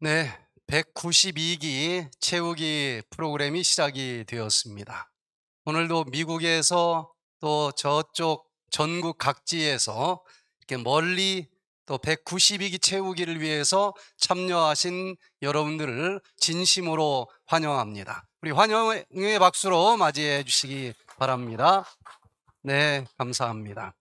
네, 192기 채우기 프로그램이 시작이 되었습니다. 오늘도 미국에서 또 저쪽 전국 각지에서 이렇게 멀리 또 192기 채우기를 위해서 참여하신 여러분들을 진심으로 환영합니다. 우리 환영의 박수로 맞이해 주시기 바랍니다. 네, 감사합니다.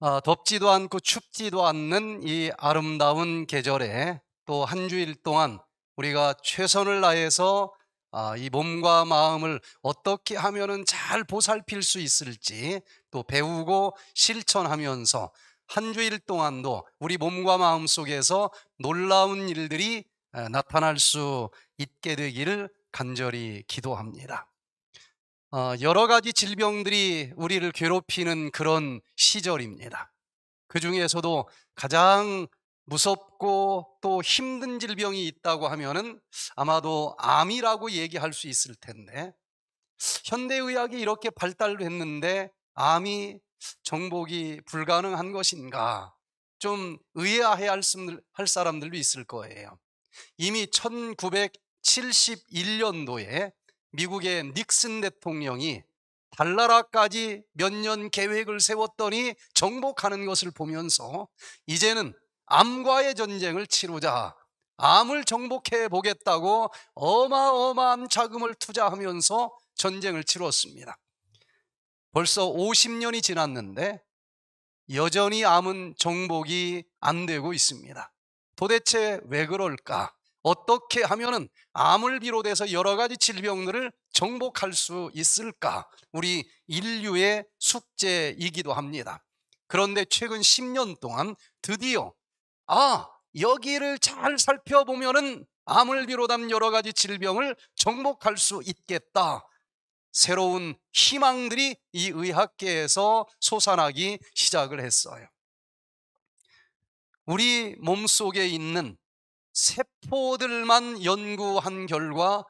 아, 덥지도 않고 춥지도 않는 이 아름다운 계절에 또 한 주일 동안 우리가 최선을 다해서 아, 이 몸과 마음을 어떻게 하면은 잘 보살필 수 있을지 또 배우고 실천하면서 한 주일 동안도 우리 몸과 마음 속에서 놀라운 일들이 아, 나타날 수 있게 되기를 간절히 기도합니다. 어, 여러 가지 질병들이 우리를 괴롭히는 그런 시절입니다. 그 중에서도 가장 무섭고 또 힘든 질병이 있다고 하면은 아마도 암이라고 얘기할 수 있을 텐데 현대의학이 이렇게 발달했는데 암이 정복이 불가능한 것인가 좀 의아해 할 사람들도 있을 거예요. 이미 1971년도에 미국의 닉슨 대통령이 달나라까지 몇 년 계획을 세웠더니 정복하는 것을 보면서 이제는 암과의 전쟁을 치르자 암을 정복해 보겠다고 어마어마한 자금을 투자하면서 전쟁을 치렀습니다. 벌써 50년이 지났는데 여전히 암은 정복이 안 되고 있습니다. 도대체 왜 그럴까? 어떻게 하면은 암을 비롯해서 여러 가지 질병들을 정복할 수 있을까? 우리 인류의 숙제이기도 합니다. 그런데 최근 10년 동안 드디어 아, 여기를 잘 살펴보면은 암을 비롯한 여러 가지 질병을 정복할 수 있겠다. 새로운 희망들이 이 의학계에서 솟아나기 시작을 했어요. 우리 몸 속에 있는 세포들만 연구한 결과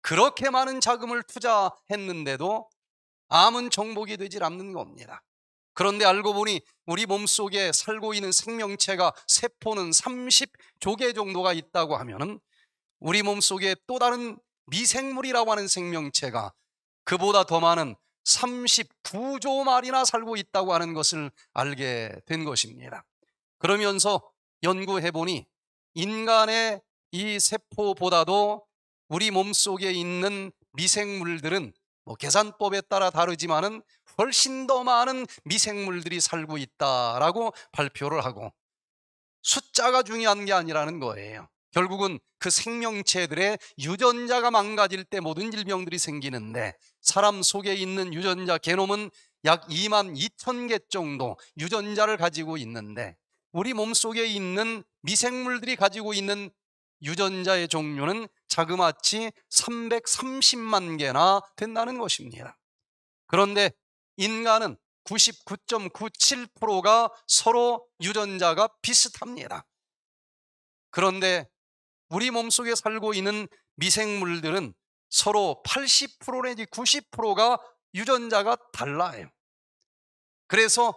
그렇게 많은 자금을 투자했는데도 암은 정복이 되질 않는 겁니다. 그런데 알고 보니 우리 몸속에 살고 있는 생명체가 세포는 30조 개 정도가 있다고 하면은 우리 몸속에 또 다른 미생물이라고 하는 생명체가 그보다 더 많은 39조 마리나 살고 있다고 하는 것을 알게 된 것입니다. 그러면서 연구해 보니 인간의 이 세포보다도 우리 몸속에 있는 미생물들은 뭐 계산법에 따라 다르지만은 훨씬 더 많은 미생물들이 살고 있다라고 발표를 하고 숫자가 중요한 게 아니라는 거예요. 결국은 그 생명체들의 유전자가 망가질 때 모든 질병들이 생기는데 사람 속에 있는 유전자 게놈은 약 2만 2천 개 정도 유전자를 가지고 있는데 우리 몸 속에 있는 미생물들이 가지고 있는 유전자의 종류는 자그마치 330만 개나 된다는 것입니다. 그런데 인간은 99.97%가 서로 유전자가 비슷합니다. 그런데 우리 몸속에 살고 있는 미생물들은 서로 80% 내지 90%가 유전자가 달라요. 그래서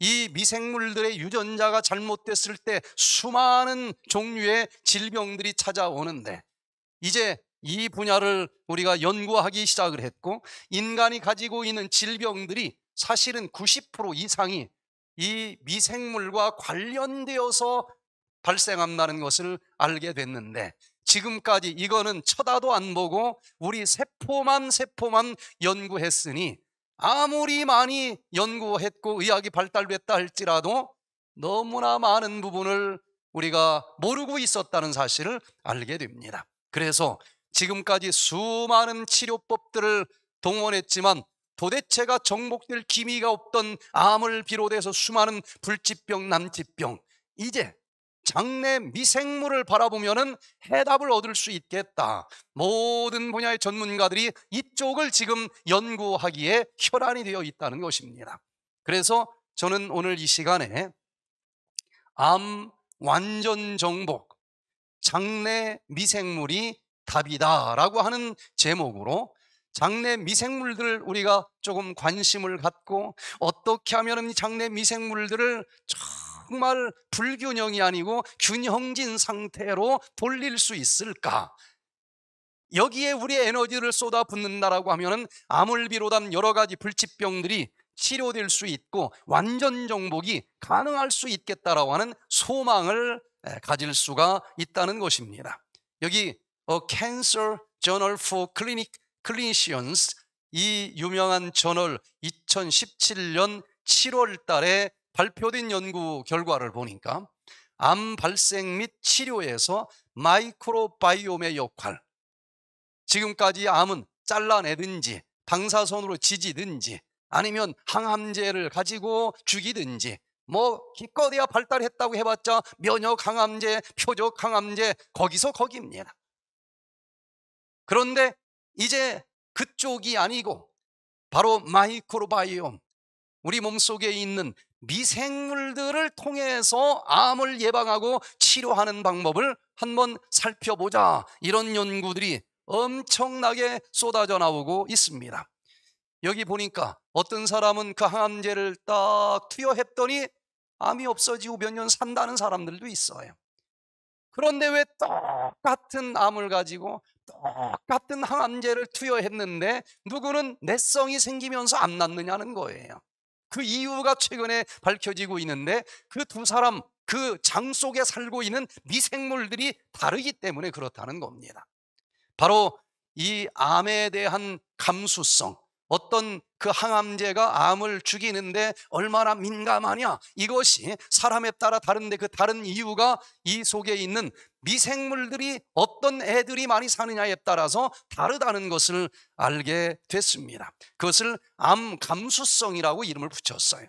이 미생물들의 유전자가 잘못됐을 때 수많은 종류의 질병들이 찾아오는데 이제 이 분야를 우리가 연구하기 시작을 했고 인간이 가지고 있는 질병들이 사실은 90% 이상이 이 미생물과 관련되어서 발생한다는 것을 알게 됐는데 지금까지 이거는 쳐다도 안 보고 우리 세포만 세포만 연구했으니 아무리 많이 연구했고 의학이 발달됐다 할지라도 너무나 많은 부분을 우리가 모르고 있었다는 사실을 알게 됩니다. 그래서 지금까지 수많은 치료법들을 동원했지만 도대체가 정복될 기미가 없던 암을 비롯해서 수많은 불치병, 난치병 이제 장내 미생물을 바라보면은 해답을 얻을 수 있겠다. 모든 분야의 전문가들이 이쪽을 지금 연구하기에 혈안이 되어 있다는 것입니다. 그래서 저는 오늘 이 시간에 암 완전 정복, 장내 미생물이 답이다라고 하는 제목으로 장내 미생물들을 우리가 조금 관심을 갖고 어떻게 하면 장내 미생물들을 정말 불균형이 아니고 균형진 상태로 돌릴 수 있을까? 여기에 우리의 에너지를 쏟아붓는다라고 하면은 암을 비롯한 여러 가지 불치병들이 치료될 수 있고 완전 정복이 가능할 수 있겠다라고 하는 소망을 가질 수가 있다는 것입니다. 여기 어, Cancer Journal for Clinic Clinicians 이 유명한 저널 2017년 7월 달에 발표된 연구 결과를 보니까 암 발생 및 치료에서 microbiome의 역할 지금까지 암은 잘라내든지 방사선으로 지지든지 아니면 항암제를 가지고 죽이든지 뭐 기껏해야 발달했다고 해봤자 면역 항암제, 표적 항암제 거기서 거기입니다. 그런데 이제 그쪽이 아니고 바로 마이크로바이옴 우리 몸속에 있는 미생물들을 통해서 암을 예방하고 치료하는 방법을 한번 살펴보자 이런 연구들이 엄청나게 쏟아져 나오고 있습니다. 여기 보니까 어떤 사람은 그 항암제를 딱 투여했더니 암이 없어지고 몇 년 산다는 사람들도 있어요. 그런데 왜 똑같은 암을 가지고 똑같은 항암제를 투여했는데 누구는 내성이 생기면서 안 낫느냐는 거예요. 그 이유가 최근에 밝혀지고 있는데 그 두 사람 그 장 속에 살고 있는 미생물들이 다르기 때문에 그렇다는 겁니다. 바로 이 암에 대한 감수성, 어떤 그 항암제가 암을 죽이는데 얼마나 민감하냐 이것이 사람에 따라 다른데 그 다른 이유가 이 속에 있는 미생물들이 어떤 애들이 많이 사느냐에 따라서 다르다는 것을 알게 됐습니다. 그것을 암 감수성이라고 이름을 붙였어요.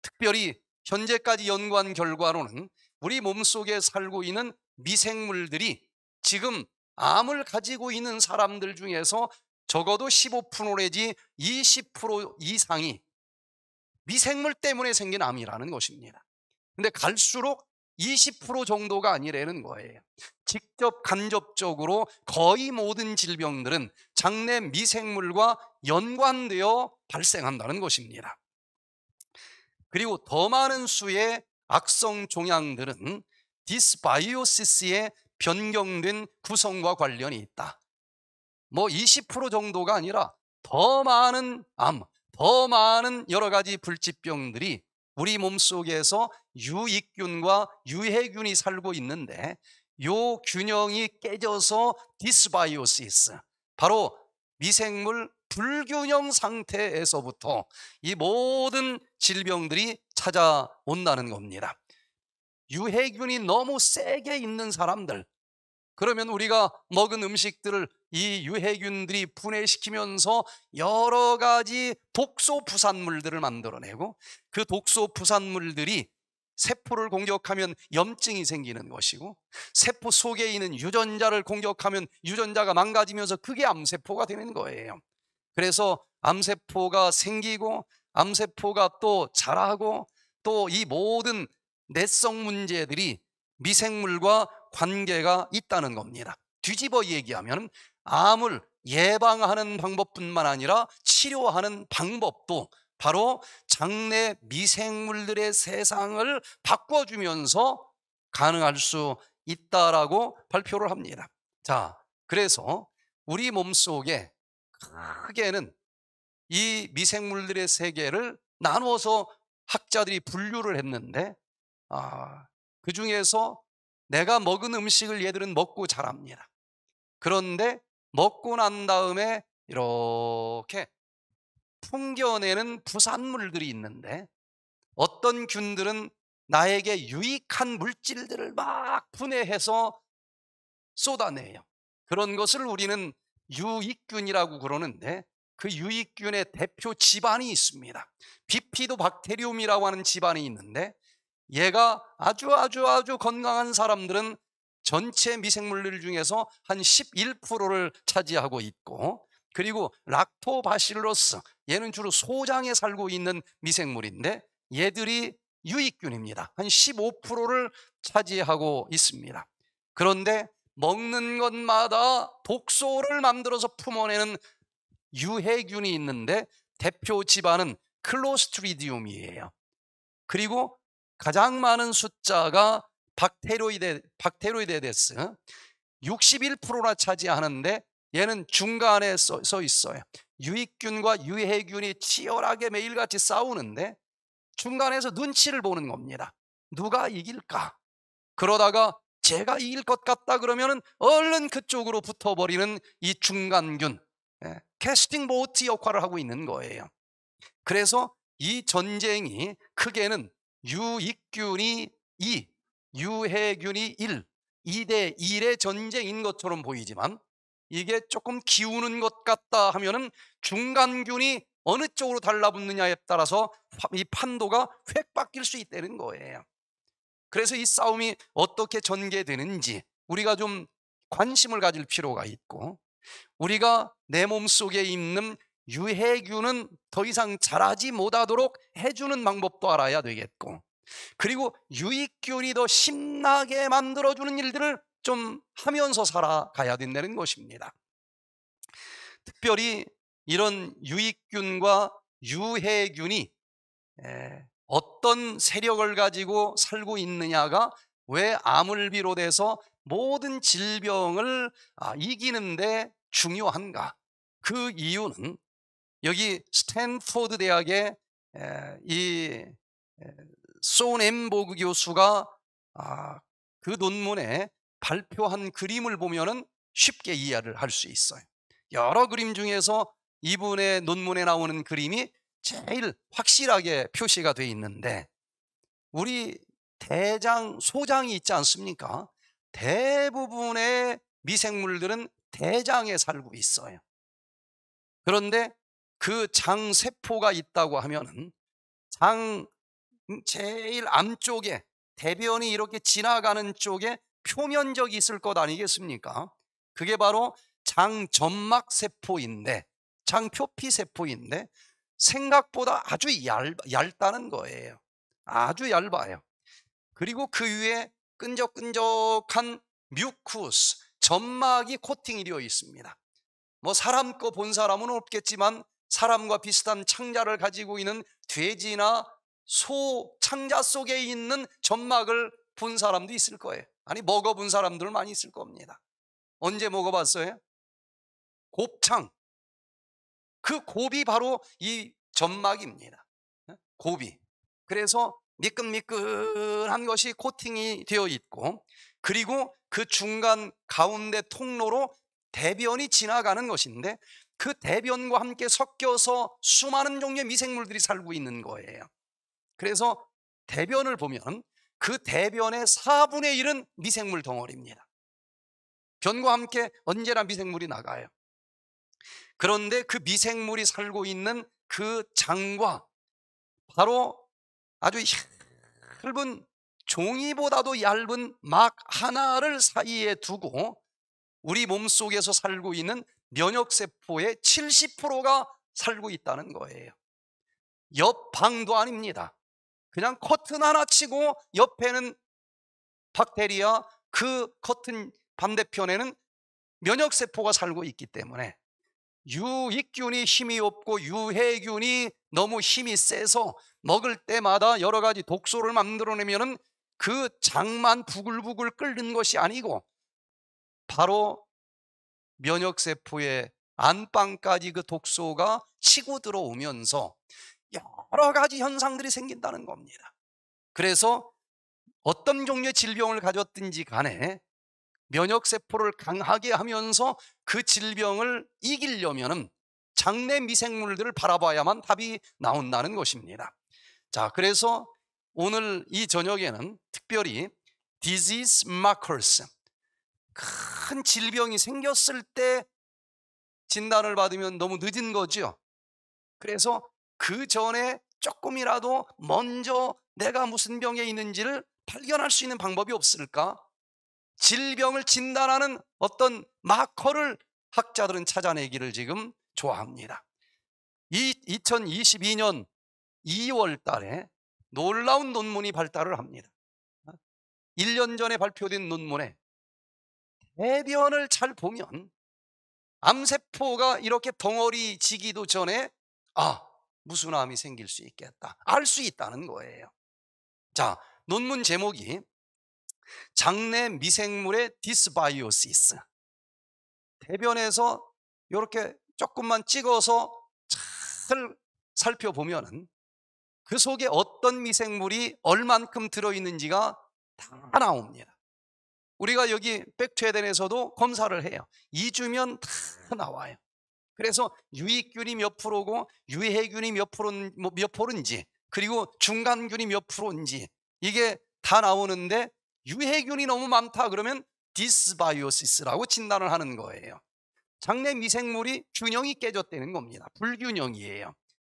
특별히 현재까지 연구한 결과로는 우리 몸속에 살고 있는 미생물들이 지금 암을 가지고 있는 사람들 중에서 적어도 15% 내지 20% 이상이 미생물 때문에 생긴 암이라는 것입니다. 근데 갈수록 20% 정도가 아니라는 거예요. 직접 간접적으로 거의 모든 질병들은 장내 미생물과 연관되어 발생한다는 것입니다. 그리고 더 많은 수의 악성 종양들은 dysbiosis의 변경된 구성과 관련이 있다. 뭐 20% 정도가 아니라 더 많은 암, 더 많은 여러 가지 불치병들이 우리 몸 속에서 유익균과 유해균이 살고 있는데 요 균형이 깨져서 dysbiosis 바로 미생물 불균형 상태에서부터 이 모든 질병들이 찾아온다는 겁니다. 유해균이 너무 세게 있는 사람들 그러면 우리가 먹은 음식들을 이 유해균들이 분해시키면서 여러 가지 독소 부산물들을 만들어내고 그 독소 부산물들이 세포를 공격하면 염증이 생기는 것이고 세포 속에 있는 유전자를 공격하면 유전자가 망가지면서 그게 암세포가 되는 거예요. 그래서 암세포가 생기고 암세포가 또 자라고 또 이 모든 내성 문제들이 미생물과 관계가 있다는 겁니다. 뒤집어 얘기하면 암을 예방하는 방법뿐만 아니라 치료하는 방법도 바로 장내 미생물들의 세상을 바꿔주면서 가능할 수 있다라고 발표를 합니다. 자, 그래서 우리 몸 속에 크게는 이 미생물들의 세계를 나누어서 학자들이 분류를 했는데, 아, 그 중에서 내가 먹은 음식을 얘들은 먹고 자랍니다. 그런데 먹고 난 다음에 이렇게 풍겨내는 부산물들이 있는데 어떤 균들은 나에게 유익한 물질들을 막 분해해서 쏟아내요. 그런 것을 우리는 유익균이라고 그러는데 그 유익균의 대표 집안이 있습니다. 비피도 박테리움이라고 하는 집안이 있는데 얘가 아주 아주 아주 건강한 사람들은 전체 미생물들 중에서 한 11%를 차지하고 있고 그리고 락토바실로스 얘는 주로 소장에 살고 있는 미생물인데 얘들이 유익균입니다. 한 15%를 차지하고 있습니다. 그런데 먹는 것마다 독소를 만들어서 품어내는 유해균이 있는데 대표 집안은 클로스트리디움이에요. 그리고 가장 많은 숫자가 박테로이데 박테로이데데스 61%나 차지하는데 얘는 중간에 써, 써 있어요. 유익균과 유해균이 치열하게 매일같이 싸우는데 중간에서 눈치를 보는 겁니다. 누가 이길까? 그러다가 제가 이길 것 같다 그러면은 얼른 그쪽으로 붙어버리는 이 중간균 예, 캐스팅 보트 역할을 하고 있는 거예요. 그래서 이 전쟁이 크게는 유익균이 2, 유해균이 1, 2대 1의 전쟁인 것처럼 보이지만 이게 조금 기우는 것 같다 하면은 중간균이 어느 쪽으로 달라붙느냐에 따라서 이 판도가 획 바뀔 수 있다는 거예요. 그래서 이 싸움이 어떻게 전개되는지 우리가 좀 관심을 가질 필요가 있고 우리가 내 몸속에 있는 유해균은 더 이상 자라지 못하도록 해주는 방법도 알아야 되겠고 그리고 유익균이 더 신나게 만들어주는 일들을 좀 하면서 살아가야 된다는 것입니다. 특별히 이런 유익균과 유해균이 어떤 세력을 가지고 살고 있느냐가 왜 암을 비롯해서 모든 질병을 아, 이기는데 중요한가? 그 이유는 여기 스탠포드 대학의 이손 엠보그 교수가 아, 그 논문에 발표한 그림을 보면은 쉽게 이해를 할 수 있어요. 여러 그림 중에서 이분의 논문에 나오는 그림이 제일 확실하게 표시가 돼 있는데 우리 대장, 소장이 있지 않습니까? 대부분의 미생물들은 대장에 살고 있어요. 그런데 그 장세포가 있다고 하면은 장 제일 암쪽에 대변이 이렇게 지나가는 쪽에 표면적이 있을 것 아니겠습니까? 그게 바로 장점막 세포인데 장표피 세포인데 생각보다 아주 얇, 얇다는 거예요. 아주 얇아요. 그리고 그 위에 끈적끈적한 뮤쿠스, 점막이 코팅이 되어 있습니다. 뭐 사람 거 본 사람은 없겠지만 사람과 비슷한 창자를 가지고 있는 돼지나 소 창자 속에 있는 점막을 본 사람도 있을 거예요. 아니 먹어본 사람들 많이 있을 겁니다. 언제 먹어봤어요? 곱창. 그 곱이 바로 이 점막입니다. 곱이. 그래서 미끈미끈한 것이 코팅이 되어 있고 그리고 그 중간 가운데 통로로 대변이 지나가는 것인데 그 대변과 함께 섞여서 수많은 종류의 미생물들이 살고 있는 거예요. 그래서 대변을 보면 그 대변의 4분의 1은 미생물 덩어리입니다. 변과 함께 언제나 미생물이 나가요. 그런데 그 미생물이 살고 있는 그 장과 바로 아주 얇은 종이보다도 얇은 막 하나를 사이에 두고 우리 몸 속에서 살고 있는 면역세포의 70%가 살고 있다는 거예요. 옆 방도 아닙니다. 그냥 커튼 하나 치고 옆에는 박테리아, 그 커튼 반대편에는 면역세포가 살고 있기 때문에 유익균이 힘이 없고 유해균이 너무 힘이 세서 먹을 때마다 여러 가지 독소를 만들어내면은 그 장만 부글부글 끓는 것이 아니고 바로 면역세포의 안방까지 그 독소가 치고 들어오면서 여러 가지 현상들이 생긴다는 겁니다. 그래서 어떤 종류의 질병을 가졌든지 간에 면역세포를 강하게 하면서 그 질병을 이기려면 장내 미생물들을 바라봐야만 답이 나온다는 것입니다. 자, 그래서 오늘 이 저녁에는 특별히 disease markers 큰 질병이 생겼을 때 진단을 받으면 너무 늦은 거죠. 그래서 그 전에 조금이라도 먼저 내가 무슨 병에 있는지를 발견할 수 있는 방법이 없을까? 질병을 진단하는 어떤 마커를 학자들은 찾아내기를 지금 좋아합니다. 이 2022년 2월 달에 놀라운 논문이 발표를 합니다. 1년 전에 발표된 논문에 대변을 잘 보면 암세포가 이렇게 덩어리 지기도 전에 아, 무슨 암이 생길 수 있겠다. 알 수 있다는 거예요. 자, 논문 제목이 장내 미생물의 dysbiosis. 대변에서 이렇게 조금만 찍어서 잘 살펴보면 은 그 속에 어떤 미생물이 얼만큼 들어있는지가 다 나옵니다. 우리가 여기 백투에덴에서도 검사를 해요. 2주면 다 나와요. 그래서 유익균이 몇 프로고 유해균이 몇 프로 몇 프로인지 그리고 중간균이 몇 프로인지 이게 다 나오는데 유해균이 너무 많다 그러면 dysbiosis라고 진단을 하는 거예요. 장내 미생물이 균형이 깨졌다는 겁니다. 불균형이에요.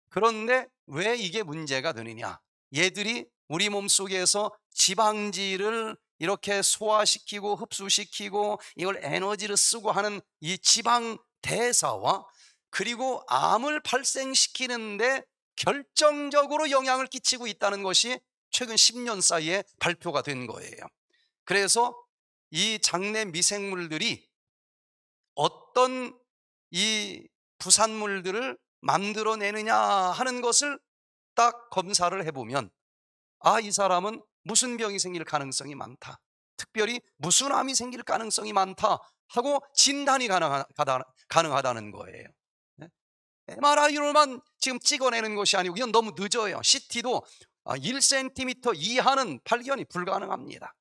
그런데 왜 이게 문제가 되느냐? 얘들이 우리 몸 속에서 지방질을 이렇게 소화시키고 흡수시키고 이걸 에너지를 쓰고 하는 이 지방 대사와 그리고 암을 발생시키는데 결정적으로 영향을 끼치고 있다는 것이 최근 10년 사이에 발표가 된 거예요. 그래서 이 장내 미생물들이 어떤 이 부산물들을 만들어내느냐 하는 것을 딱 검사를 해보면 아, 이 사람은 무슨 병이 생길 가능성이 많다. 특별히 무슨 암이 생길 가능성이 많다 하고 진단이 가능하다, 는 거예요. MRI로만 지금 찍어내는 것이 아니고 이건 너무 늦어요. CT도 1cm 아, 이하는 발견이 불가능합니다.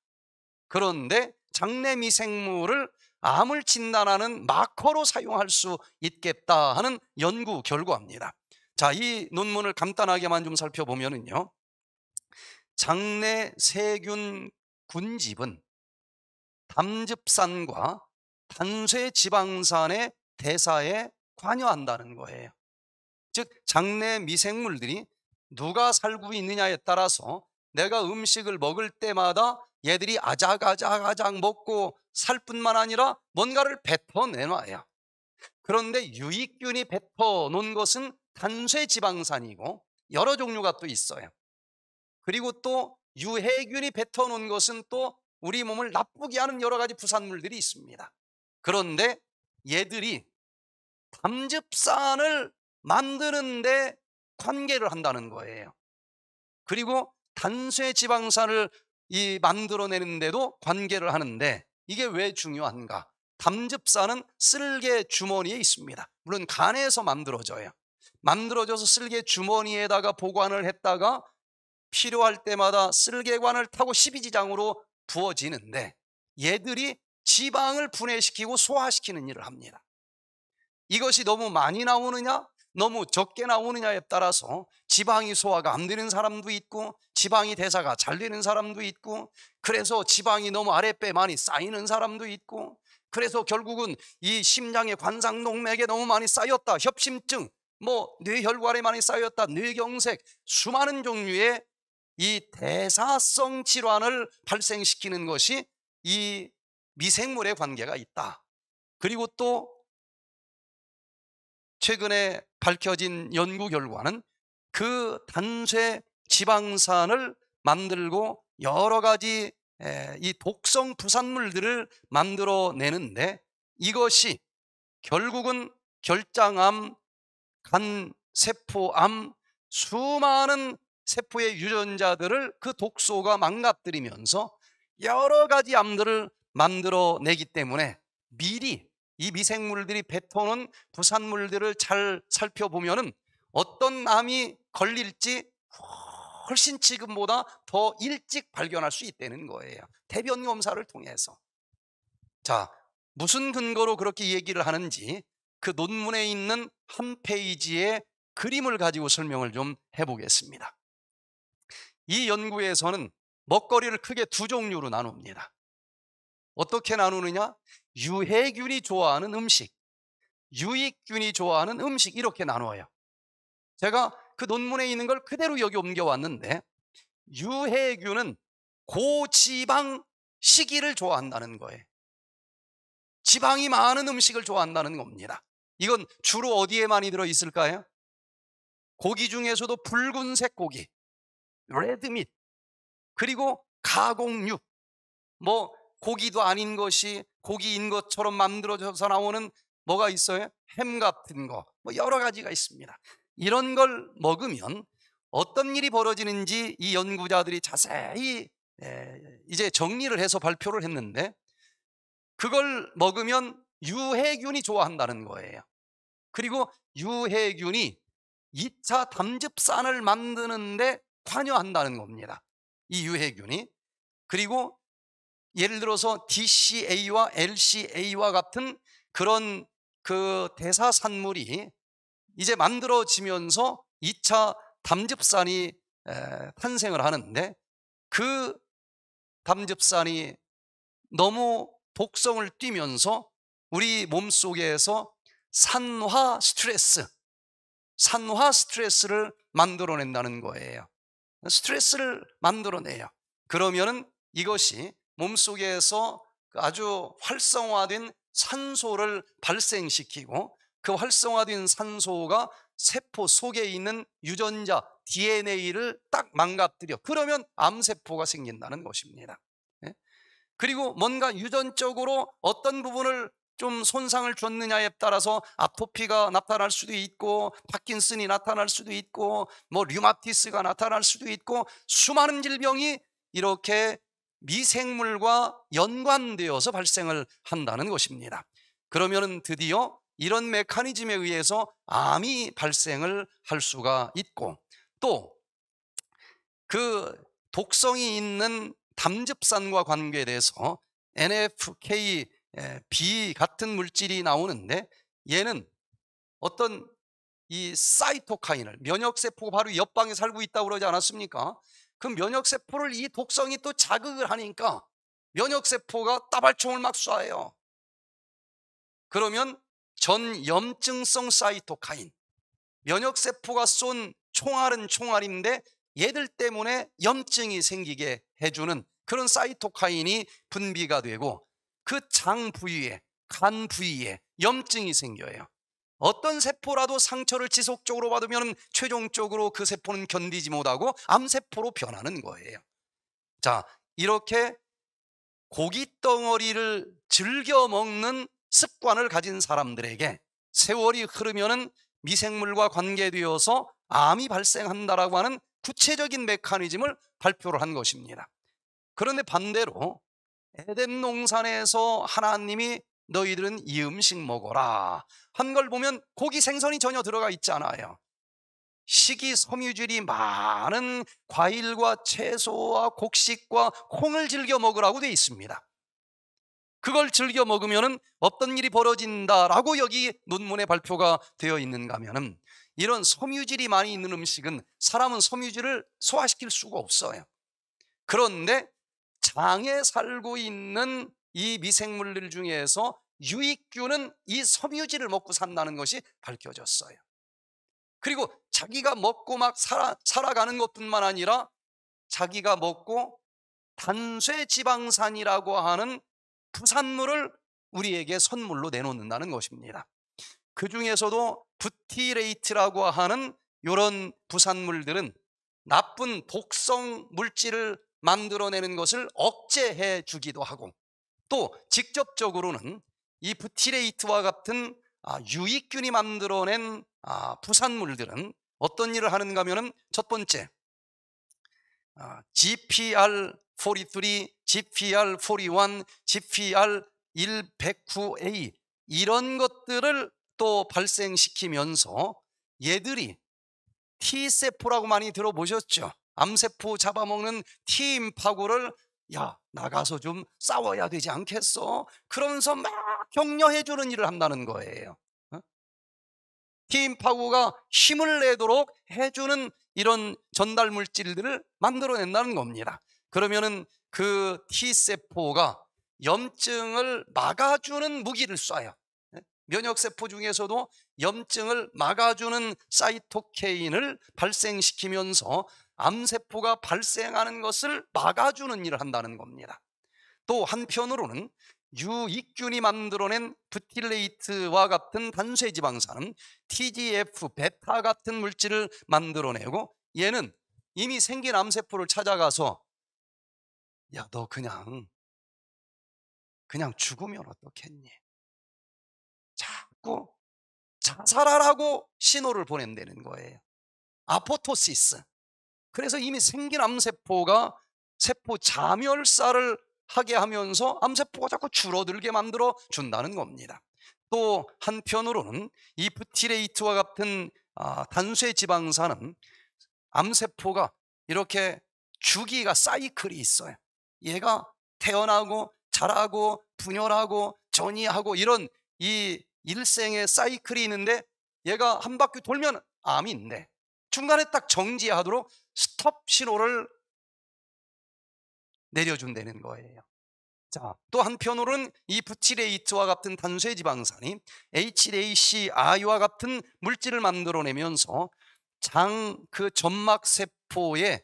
그런데 장내 미생물을 암을 진단하는 마커로 사용할 수 있겠다 하는 연구 결과입니다. 자, 이 논문을 간단하게만 좀 살펴보면은요. 장내 세균 군집은 담즙산과 단쇄 지방산의 대사에 관여한다는 거예요. 즉 장내 미생물들이 누가 살고 있느냐에 따라서 내가 음식을 먹을 때마다 얘들이 아작아작아작 먹고 살 뿐만 아니라 뭔가를 뱉어내놔요. 그런데 유익균이 뱉어놓은 것은 단쇄 지방산이고 여러 종류가 또 있어요. 그리고 또 유해균이 뱉어놓은 것은 또 우리 몸을 나쁘게 하는 여러 가지 부산물들이 있습니다. 그런데 얘들이 담즙산을 만드는데 관계를 한다는 거예요. 그리고 단쇄 지방산을 이 만들어내는데도 관계를 하는데 이게 왜 중요한가? 담즙산은 쓸개 주머니에 있습니다. 물론 간에서 만들어져요. 만들어져서 쓸개 주머니에다가 보관을 했다가 필요할 때마다 쓸개관을 타고 십이지장으로 부어지는데 얘들이 지방을 분해시키고 소화시키는 일을 합니다. 이것이 너무 많이 나오느냐 너무 적게 나오느냐에 따라서 지방이 소화가 안 되는 사람도 있고 지방이 대사가 잘 되는 사람도 있고 그래서 지방이 너무 아랫배 많이 쌓이는 사람도 있고 그래서 결국은 이 심장의 관상동맥에 너무 많이 쌓였다 협심증 뭐 뇌혈관에 많이 쌓였다 뇌경색 수많은 종류의 이 대사성 질환을 발생시키는 것이 이 미생물의 관계가 있다. 그리고 또 최근에 밝혀진 연구 결과는 그 단쇄 지방산을 만들고 여러 가지 이 독성 부산물들을 만들어내는데 이것이 결국은 결장암, 간세포암, 수많은 세포의 유전자들을 그 독소가 망가뜨리면서 여러 가지 암들을 만들어내기 때문에 미리 이 미생물들이 뱉어놓은 부산물들을 잘 살펴보면은 어떤 암이 걸릴지 훨씬 지금보다 더 일찍 발견할 수 있다는 거예요. 대변 검사를 통해서. 자, 무슨 근거로 그렇게 얘기를 하는지 그 논문에 있는 한 페이지의 그림을 가지고 설명을 좀 해보겠습니다. 이 연구에서는 먹거리를 크게 두 종류로 나눕니다. 어떻게 나누느냐? 유해균이 좋아하는 음식, 유익균이 좋아하는 음식 이렇게 나누어요. 제가 그 논문에 있는 걸 그대로 여기 옮겨왔는데 유해균은 고지방 식이를 좋아한다는 거예요. 지방이 많은 음식을 좋아한다는 겁니다. 이건 주로 어디에 많이 들어 있을까요? 고기 중에서도 붉은색 고기, 레드밋, 그리고 가공육, 뭐 고기도 아닌 것이 고기인 것처럼 만들어져서 나오는 뭐가 있어요? 햄 같은 거, 뭐 여러 가지가 있습니다. 이런 걸 먹으면 어떤 일이 벌어지는지 이 연구자들이 자세히 이제 정리를 해서 발표를 했는데 그걸 먹으면 유해균이 좋아한다는 거예요. 그리고 유해균이 2차 담즙산을 만드는데 관여한다는 겁니다. 이 유해균이. 그리고 예를 들어서 DCA와 LCA와 같은 그런 그 대사산물이 이제 만들어지면서 2차 담즙산이 탄생을 하는데 그 담즙산이 너무 독성을 띠면서 우리 몸 속에서 산화 스트레스, 산화 스트레스를 만들어낸다는 거예요. 스트레스를 만들어내요. 그러면은 이것이 몸 속에서 아주 활성화된 산소를 발생시키고 그 활성화된 산소가 세포 속에 있는 유전자 DNA를 딱 망가뜨려. 그러면 암세포가 생긴다는 것입니다. 예? 그리고 뭔가 유전적으로 어떤 부분을 좀 손상을 줬느냐에 따라서 아토피가 나타날 수도 있고 파킨슨이 나타날 수도 있고 뭐 류마티스가 나타날 수도 있고 수많은 질병이 이렇게 미생물과 연관되어서 발생을 한다는 것입니다. 그러면 드디어 이런 메커니즘에 의해서 암이 발생을 할 수가 있고 또 그 독성이 있는 담즙산과 관계돼서 NFK B 같은 물질이 나오는데 얘는 어떤 이 사이토카인을 면역세포가 바로 옆방에 살고 있다고 그러지 않았습니까? 그 면역세포를 이 독성이 또 자극을 하니까 면역세포가 따발총을 막 쏴요. 그러면 전염증성 사이토카인 면역세포가 쏜 총알은 총알인데 얘들 때문에 염증이 생기게 해주는 그런 사이토카인이 분비가 되고 그 장 부위에 간 부위에 염증이 생겨요. 어떤 세포라도 상처를 지속적으로 받으면 최종적으로 그 세포는 견디지 못하고 암세포로 변하는 거예요. 자, 이렇게 고기 덩어리를 즐겨 먹는 습관을 가진 사람들에게 세월이 흐르면은 미생물과 관계되어서 암이 발생한다라고 하는 구체적인 메커니즘을 발표를 한 것입니다. 그런데 반대로 에덴 농산에서 하나님이 너희들은 이 음식 먹어라 한 걸 보면 고기 생선이 전혀 들어가 있지 않아요. 식이 섬유질이 많은 과일과 채소와 곡식과 콩을 즐겨 먹으라고 되어 있습니다. 그걸 즐겨 먹으면 어떤 일이 벌어진다라고 여기 논문에 발표가 되어 있는가 하면은 이런 섬유질이 많이 있는 음식은 사람은 섬유질을 소화시킬 수가 없어요. 그런데 장에 살고 있는 이 미생물들 중에서 유익균은 이 섬유질을 먹고 산다는 것이 밝혀졌어요. 그리고 자기가 먹고 막 살아, 살아가는 것뿐만 아니라 자기가 먹고 단쇄 지방산이라고 하는 부산물을 우리에게 선물로 내놓는다는 것입니다. 그 중에서도 부티레이트라고 하는 이런 부산물들은 나쁜 독성 물질을 만들어내는 것을 억제해 주기도 하고 또 직접적으로는 이 부티레이트와 같은 아, 유익균이 만들어낸 아, 부산물들은 어떤 일을 하는가 하면 첫 번째 GPR 43, GPR 41, GPR 109A 이런 것들을 또 발생시키면서 얘들이 T세포라고 많이 들어보셨죠? 암세포 잡아먹는 T임파구를 야 나가서 좀 싸워야 되지 않겠어? 그러면서 막 격려해 주는 일을 한다는 거예요. 어? T임파구가 힘을 내도록 해주는 이런 전달 물질들을 만들어낸다는 겁니다. 그러면은 그 T세포가 염증을 막아주는 무기를 쏴요. 예? 면역세포 중에서도 염증을 막아주는 사이토케인을 발생시키면서 암세포가 발생하는 것을 막아주는 일을 한다는 겁니다. 또 한편으로는 유익균이 만들어낸 부틸레이트와 같은 단쇄 지방산은 TGF, 베타 같은 물질을 만들어내고 얘는 이미 생긴 암세포를 찾아가서 야, 너 그냥, 그냥 죽으면 어떻겠니? 자꾸 자살하라고 신호를 보낸다는 거예요. 아포토시스. 그래서 이미 생긴 암세포가 세포 자멸사를 하게 하면서 암세포가 자꾸 줄어들게 만들어 준다는 겁니다. 또 한편으로는 이 부티레이트와 같은 아, 단쇄 지방산은 암세포가 이렇게 주기가 사이클이 있어요. 얘가 태어나고 자라고 분열하고 전이하고 이런 이 일생의 사이클이 있는데 얘가 한 바퀴 돌면 있네. 중간에 딱 정지하도록 스톱 신호를 내려준다는 거예요. 자, 또 한편으로는 이 부티레이트와 같은 탄수의 지방산이 HACI와 같은 물질을 만들어내면서 장 그 점막 세포에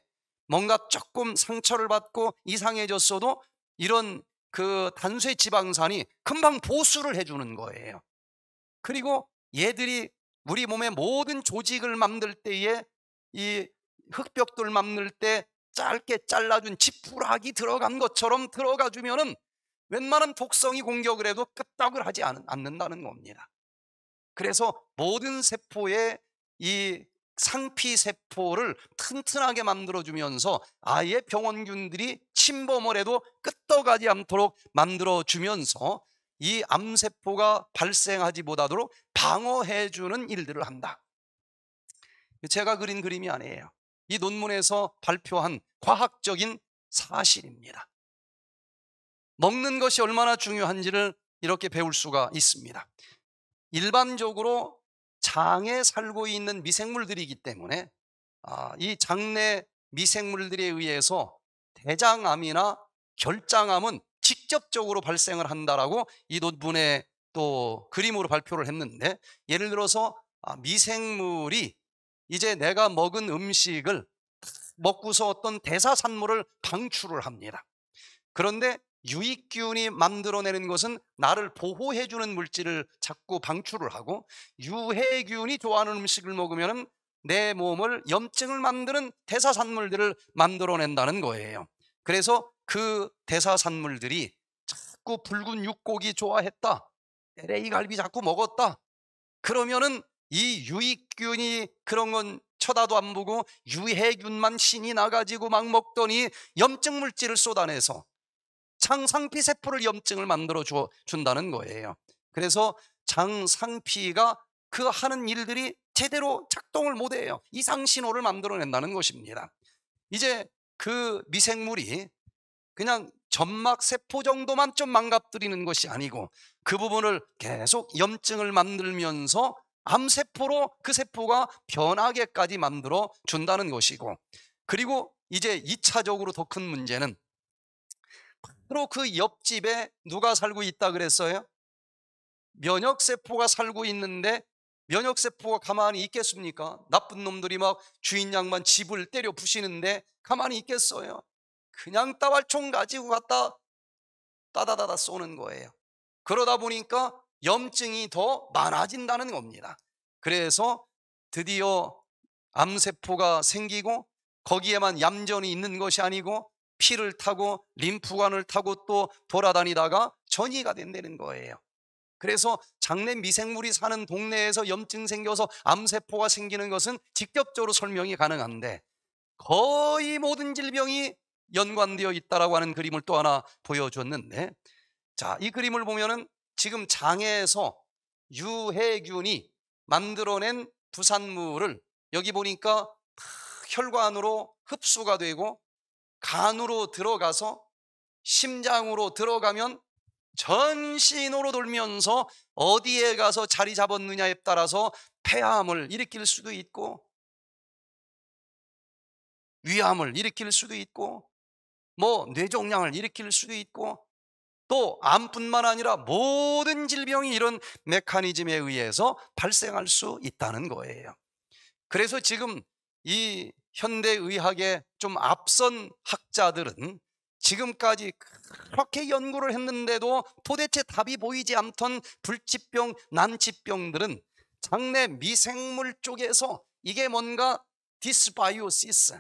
뭔가 조금 상처를 받고 이상해졌어도 이런 그 단수의 지방산이 금방 보수를 해주는 거예요. 그리고 얘들이 우리 몸의 모든 조직을 만들 때에 이 흑벽돌 만들 때 짧게 잘라준 지푸라기 들어간 것처럼 들어가 주면은 웬만한 독성이 공격을 해도 끄떡을 하지 않는다는 겁니다. 그래서 모든 세포의 이 상피 세포를 튼튼하게 만들어주면서 아예 병원균들이 침범을 해도 끄떡하지 않도록 만들어주면서 이 암세포가 발생하지 못하도록 방어해주는 일들을 한다. 제가 그린 그림이 아니에요. 이 논문에서 발표한 과학적인 사실입니다. 먹는 것이 얼마나 중요한지를 이렇게 배울 수가 있습니다. 일반적으로 장에 살고 있는 미생물들이기 때문에 아, 이 장내 미생물들에 의해서 대장암이나 결장암은 직접적으로 발생을 한다라고 이 논문에 또 그림으로 발표를 했는데 예를 들어서 아, 미생물이 이제 내가 먹은 음식을 먹고서 어떤 대사산물을 방출을 합니다. 그런데 유익균이 만들어내는 것은 나를 보호해주는 물질을 자꾸 방출을 하고 유해균이 좋아하는 음식을 먹으면 내 몸을 염증을 만드는 대사산물들을 만들어낸다는 거예요. 그래서 그 대사산물들이 자꾸 붉은 육고기 좋아했다. LA 갈비 자꾸 먹었다. 그러면은 이 유익균이 그런 건 쳐다도 안 보고 유해균만 신이 나가지고 막 먹더니 염증 물질을 쏟아내서 장상피 세포를 염증을 만들어 주, 준다는 거예요. 그래서 장상피가 그 하는 일들이 제대로 작동을 못 해요. 이상 신호를 만들어낸다는 것입니다. 이제 그 미생물이 그냥 점막 세포 정도만 좀 망가뜨리는 것이 아니고 그 부분을 계속 염증을 만들면서 암세포로 그 세포가 변하게까지 만들어 준다는 것이고 그리고 이제 2차적으로 더 큰 문제는 바로 그 옆집에 누가 살고 있다 그랬어요? 면역세포가 살고 있는데 면역세포가 가만히 있겠습니까? 나쁜 놈들이 막 주인 양반 집을 때려 부시는데 가만히 있겠어요? 그냥 따발총 가지고 갔다 따다다다 쏘는 거예요. 그러다 보니까 염증이 더 많아진다는 겁니다. 그래서 드디어 암세포가 생기고 거기에만 얌전히 있는 것이 아니고 피를 타고 림프관을 타고 또 돌아다니다가 전이가 된다는 거예요. 그래서 장내 미생물이 사는 동네에서 염증 생겨서 암세포가 생기는 것은 직접적으로 설명이 가능한데 거의 모든 질병이 연관되어 있다라고 하는 그림을 또 하나 보여줬는데 자, 이 그림을 보면은 지금 장에서 유해균이 만들어낸 부산물을 여기 보니까 혈관으로 흡수가 되고 간으로 들어가서 심장으로 들어가면 전신으로 돌면서 어디에 가서 자리 잡았느냐에 따라서 폐암을 일으킬 수도 있고 위암을 일으킬 수도 있고 뭐 뇌종양을 일으킬 수도 있고 또 암뿐만 아니라 모든 질병이 이런 메커니즘에 의해서 발생할 수 있다는 거예요. 그래서 지금 이 현대 의학의 좀 앞선 학자들은 지금까지 그렇게 연구를 했는데도 도대체 답이 보이지 않던 불치병, 난치병들은 장내 미생물 쪽에서 이게 뭔가 dysbiosis 네?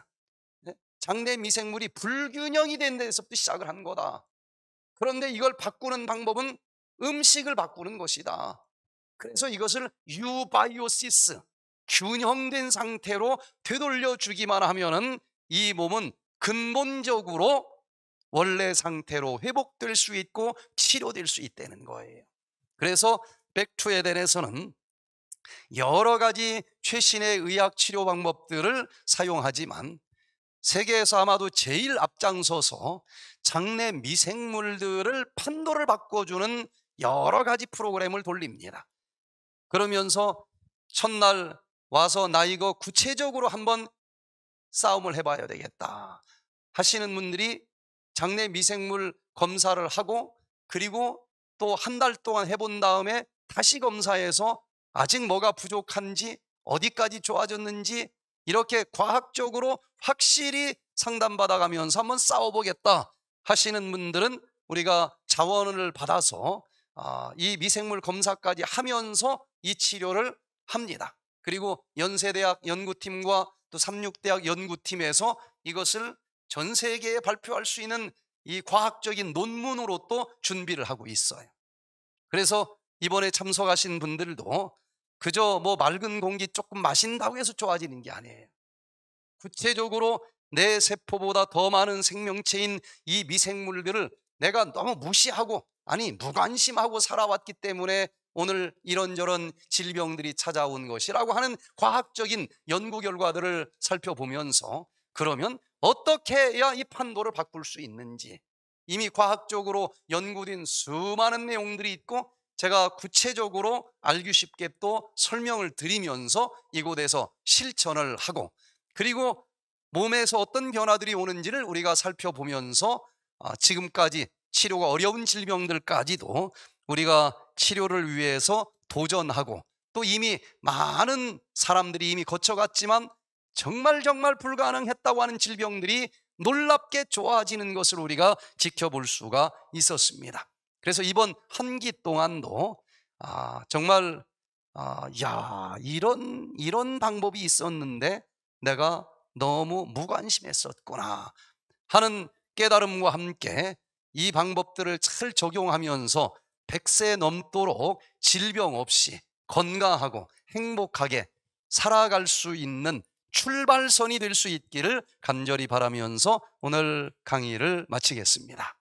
장내 미생물이 불균형이 된 데서부터 시작을 한 거다. 그런데 이걸 바꾸는 방법은 음식을 바꾸는 것이다. 그래서 이것을 유바이오시스 균형된 상태로 되돌려 주기만 하면은 이 몸은 근본적으로 원래 상태로 회복될 수 있고 치료될 수 있다는 거예요. 그래서 백투에덴에서는 여러 가지 최신의 의학 치료 방법들을 사용하지만 세계에서 아마도 제일 앞장서서 장내 미생물들을 판도를 바꿔주는 여러 가지 프로그램을 돌립니다. 그러면서 첫날 와서 나 이거 구체적으로 한번 싸움을 해봐야 되겠다 하시는 분들이 장내 미생물 검사를 하고 그리고 또 한 달 동안 해본 다음에 다시 검사해서 아직 뭐가 부족한지 어디까지 좋아졌는지 이렇게 과학적으로 확실히 상담받아가면서 한번 싸워보겠다 하시는 분들은 우리가 자원을 받아서 아, 이 미생물 검사까지 하면서 이 치료를 합니다. 그리고 연세대학 연구팀과 또 삼육대학 연구팀에서 이것을 전 세계에 발표할 수 있는 이 과학적인 논문으로 또 준비를 하고 있어요. 그래서 이번에 참석하신 분들도 그저 뭐 맑은 공기 조금 마신다고 해서 좋아지는 게 아니에요. 구체적으로 내 세포보다 더 많은 생명체인 이 미생물들을 내가 너무 무시하고 아니 무관심하고 살아왔기 때문에 오늘 이런저런 질병들이 찾아온 것이라고 하는 과학적인 연구 결과들을 살펴보면서 그러면 어떻게 해야 이 판도를 바꿀 수 있는지 이미 과학적으로 연구된 수많은 내용들이 있고 제가 구체적으로 알기 쉽게 또 설명을 드리면서 이곳에서 실천을 하고 그리고 몸에서 어떤 변화들이 오는지를 우리가 살펴보면서 아, 지금까지 치료가 어려운 질병들까지도 우리가 치료를 위해서 도전하고 또 이미 많은 사람들이 이미 거쳐갔지만 정말 정말 불가능했다고 하는 질병들이 놀랍게 좋아지는 것을 우리가 지켜볼 수가 있었습니다. 그래서 이번 한 기 동안도 아, 정말 아, 야 이런 이런 방법이 있었는데 내가 너무 무관심했었구나 하는 깨달음과 함께 이 방법들을 잘 적용하면서 100세 넘도록 질병 없이 건강하고 행복하게 살아갈 수 있는 출발선이 될 수 있기를 간절히 바라면서 오늘 강의를 마치겠습니다.